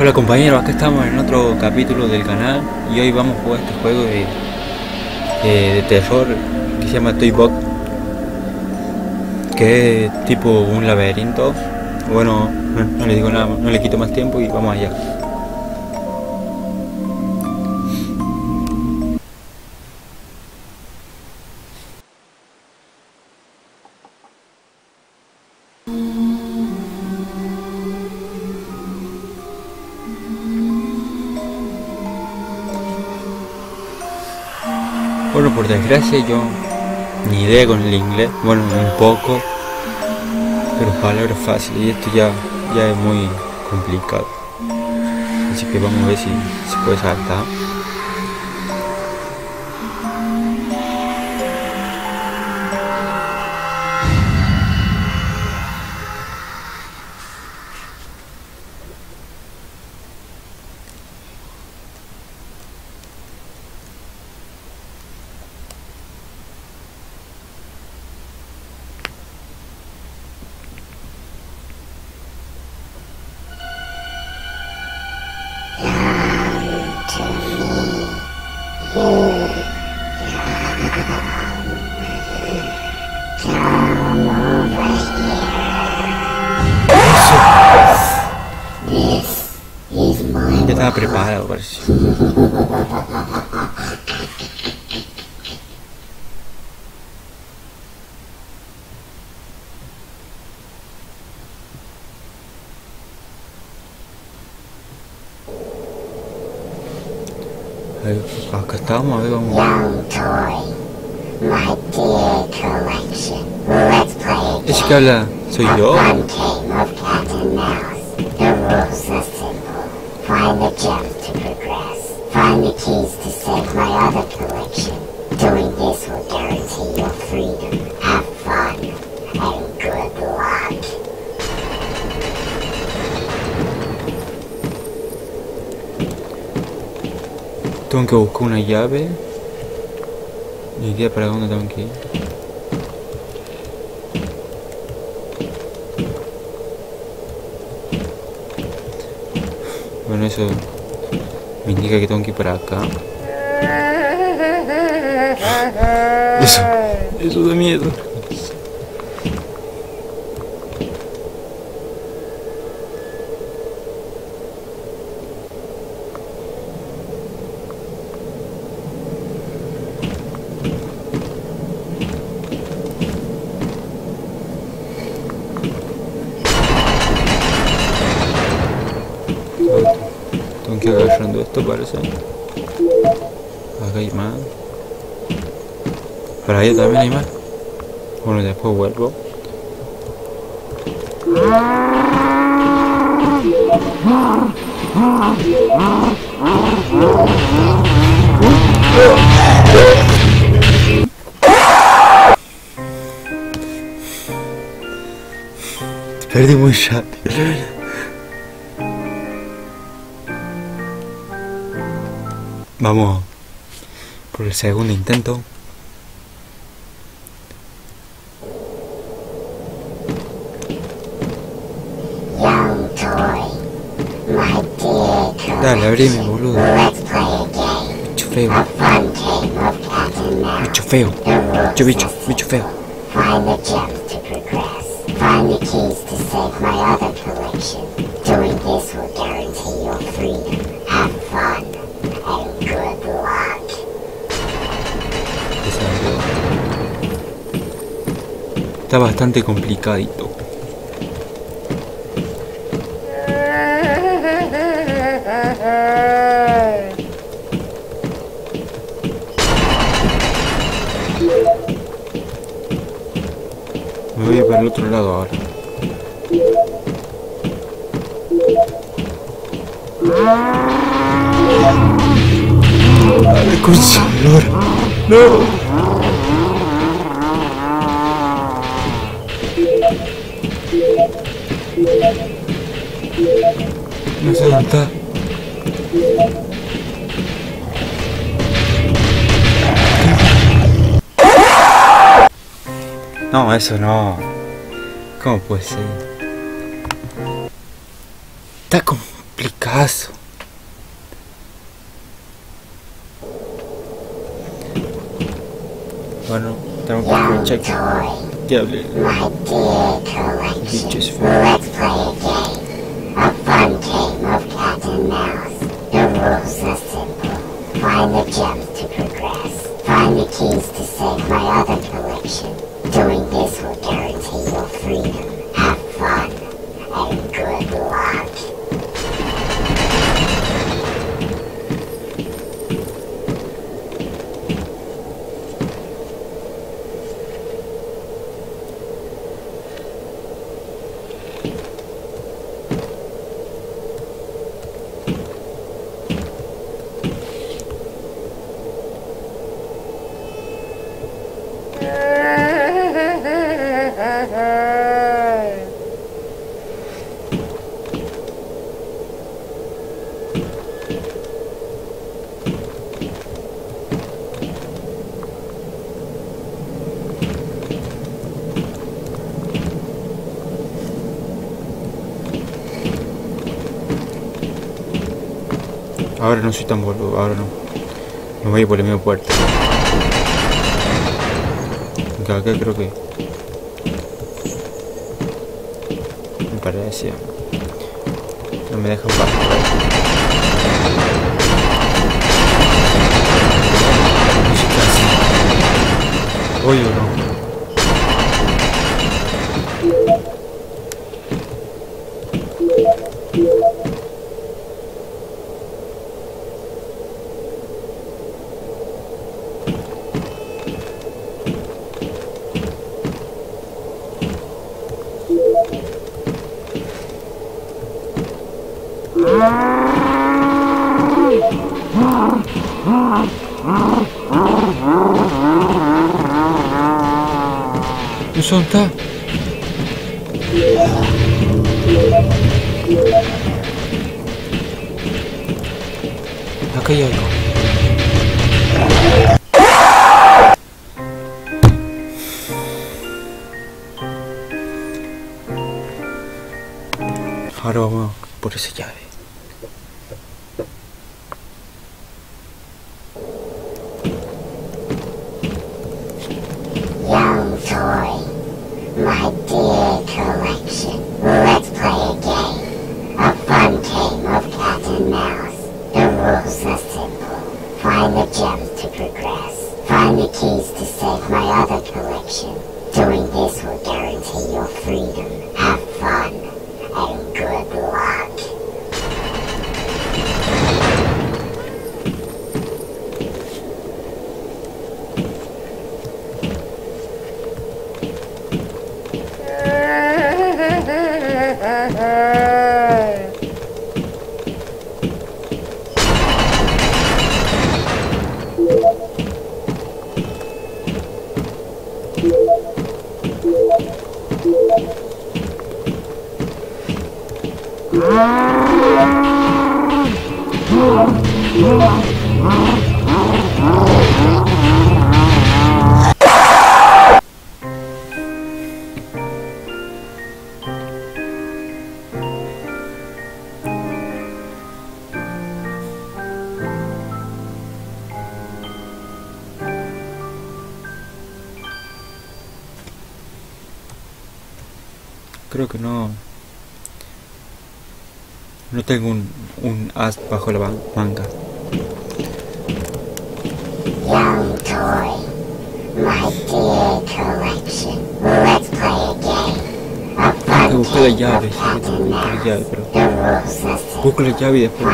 Hola compañeros, acá estamos en otro capítulo del canal y hoy vamos a jugar este juego de, de, terror que se llama Toy Box que es tipo un laberinto. Bueno, no, digo nada, no le quito más tiempo y vamos allá. Bueno, por desgracia yo ni idea con el inglés, bueno, un poco, pero palabras fáciles y esto ya, ya es muy complicado. Así que vamos a ver si se puede saltar. Ahí, Acá estamos, a ver, vamos. Young toy, my dear collection. Let's play a que habla soy yo. fun game of cat and mouse. The rules are simple. Find the gems to progress. Find the keys to save my other collection. Doing this will guarantee your freedom. Tengo que buscar una llave. Ni idea para dónde tengo que ir. Bueno, eso me indica que tengo que ir para acá. Eso, eso da miedo. Tengo que ir agarrando esto parece. Acá hay más. Por ahí también hay más. Bueno, después vuelvo. Perdí muy rápido. Vamos por el segundo intento. Young toy, my dear collection. Dale, abrime, boludo. Let's play a game. Bicho feo, A fun game of cat and mouse. bicho feo. The rules Bicho, bicho, are simple. bicho feo. Find the gems to progress. Find the keys to save my other collection. Doing this will guarantee your freedom. Está bastante complicadito. Me voy a para el otro lado ahora. Dale. No. No sé dónde está. No, eso no. ¿Cómo puede ser? Está complicazo. Bueno, tengo que aprovechar que hable. my dear mouse. The rules are simple. Find the gems to progress. Find the keys to save my other collection. Doing this will guarantee your freedom. Ahora no soy tan boludo, ahora no. Me voy a ir por la misma puerta. Acá, acá creo que. Me parece. No me dejan pasar. Oye, no. Acá hay algo. Ahora vamos por esa llave. Young Rules. Find the gems to progress. Find the keys to save my other collection. Doing this will guarantee your freedom. Have fun Creo que no. No tengo un, un as bajo la manga. Young toy, my dear collection. Let's play a game. A fun buscar la llave, buscar la llave, pero. Busco la llave y después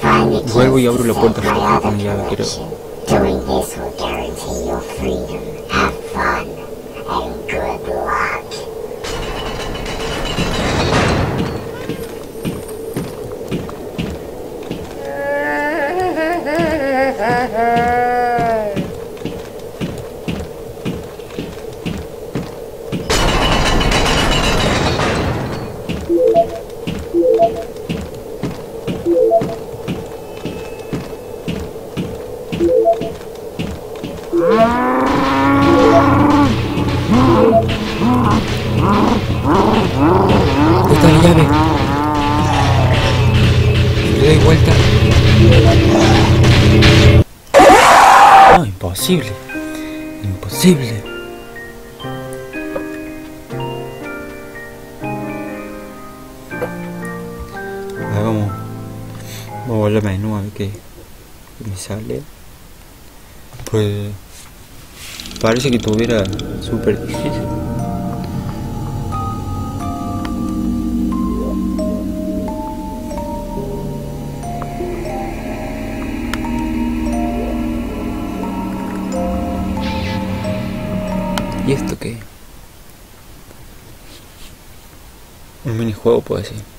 Find the vuelvo. Vuelvo y abro la puerta con la llave, quiero. vuelta. Imposible. Imposible. A ver, vamos. Vamos a volver al menú a ver qué, me sale. Pues parece que tuviera súper difícil. ¿Y esto qué? Un minijuego puede ser.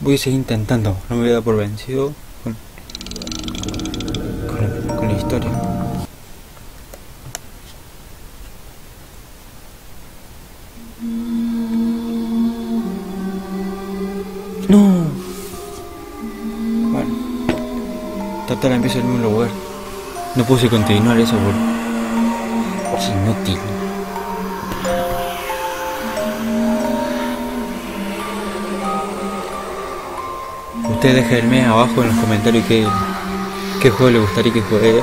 Voy a seguir intentando, no me voy a dar por vencido Total empiezo en el lugar. No puse continuar eso por... Inútil. Ustedes déjenme abajo en los comentarios qué, qué juego les gustaría que juegue.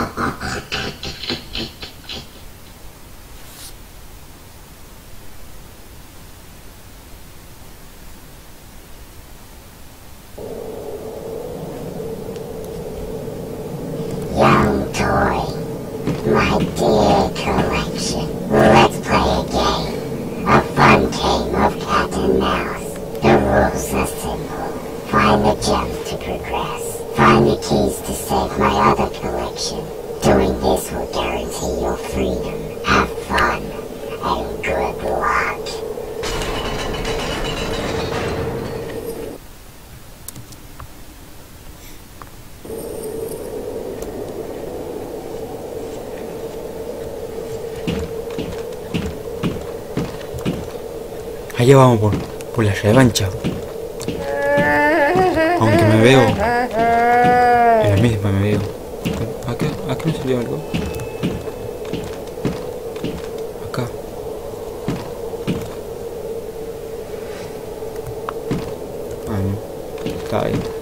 Vamos por, por la revancha. Aunque me veo. En la misma me veo. ¿Acá, acá me salió algo? Acá. Ah. Está ahí.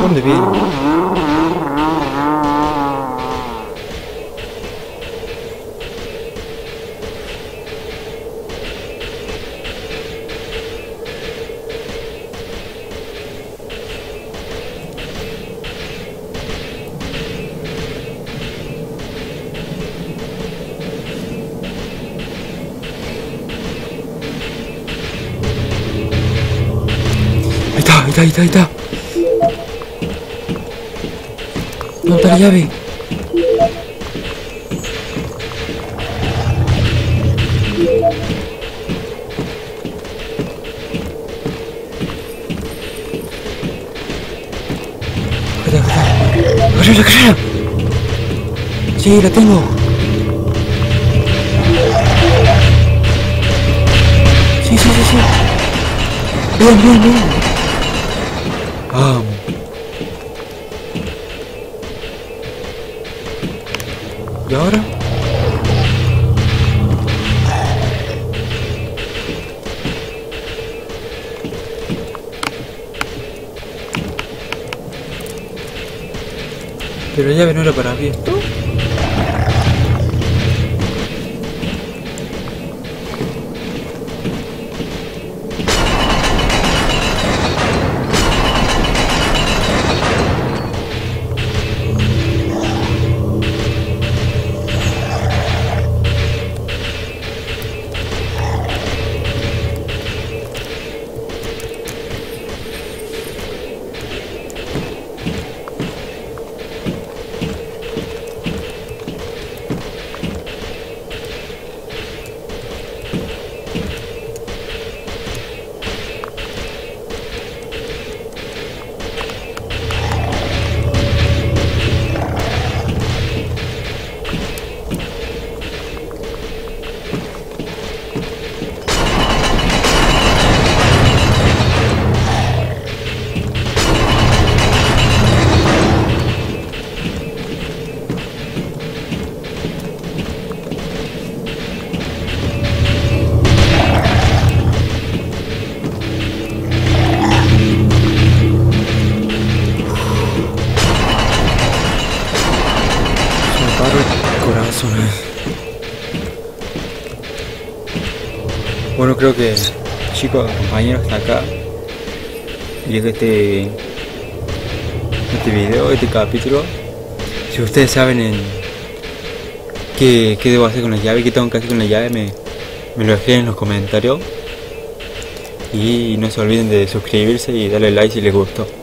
¿Dónde viene? Está, ahí está, ahí está. ¿Dónde está la llave? Acá está, acá está. ¡Agarrala, agarrala! Sí, la tengo. Sí, sí, sí, sí. Bien, bien, bien. Llave no era para abrir. Bueno, creo que, chicos, compañeros, hasta acá llega este, este video, este capítulo. Si ustedes saben en qué, qué debo hacer con la llave, qué tengo que hacer con la llave, me lo escriben en los comentarios. Y no se olviden de suscribirse y darle like si les gustó.